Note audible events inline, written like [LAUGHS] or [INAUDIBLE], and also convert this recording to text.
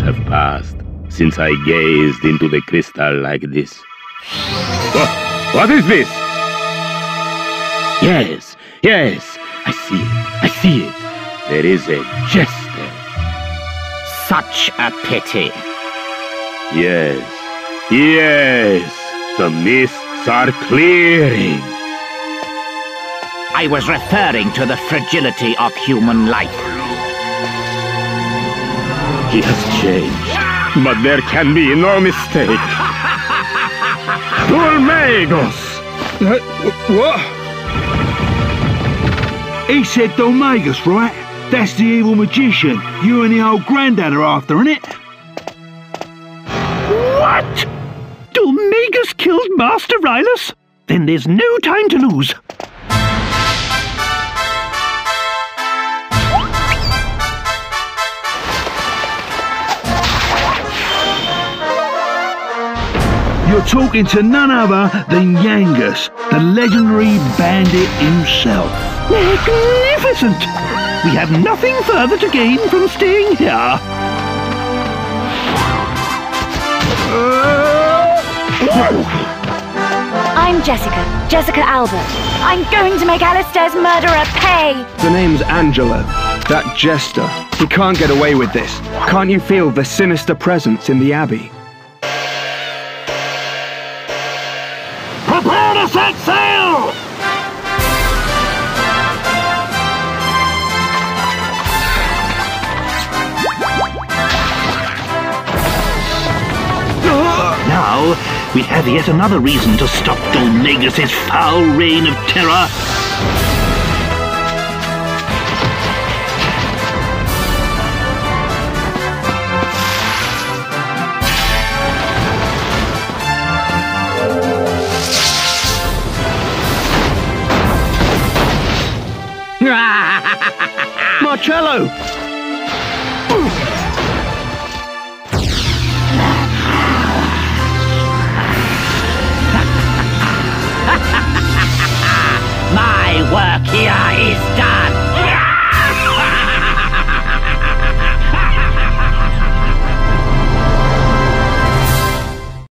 have passed since I gazed into the crystal like this. What, what is this? Yes, yes, I see it, I see it. There is a jester. Such a pity. Yes, yes, the mists are clearing. I was referring to the fragility of human life. He has changed, but there can be no mistake. Dhoulmagus! Uh, what? He said Dhoulmagus, right? That's the evil magician you and the old granddad are after, innit? What? Dhoulmagus killed Master Rylus? Then there's no time to lose. You're talking to none other than Yangus, the legendary bandit himself. Magnificent! We have nothing further to gain from staying here. Uh, I'm Jessica, Jessica Albert. I'm going to make Alistair's murderer pay! The name's Angelo. That jester. He can't get away with this. Can't you feel the sinister presence in the Abbey? Set sail! Now, we have yet another reason to stop Dhoulmagus' foul reign of terror. [LAUGHS] Marcello! [LAUGHS] My work here is done.